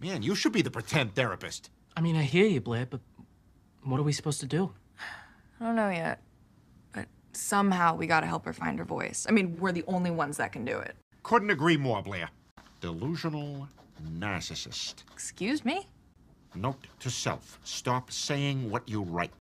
Man, you should be the pretend therapist. I mean, I hear you, Blair, but what are we supposed to do? I don't know yet. But somehow we gotta help her find her voice. I mean, we're the only ones that can do it. Couldn't agree more, Blair. Delusional narcissist. Excuse me? Note to self stop saying what you write.